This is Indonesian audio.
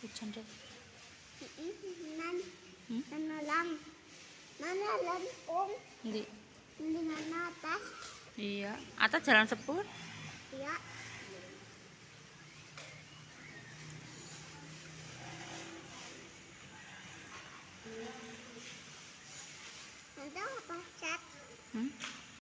కూర్చోండి Hindi. Hindi na natas. Iya. Atas jalan sepur? Iya. Ada apa, Chat?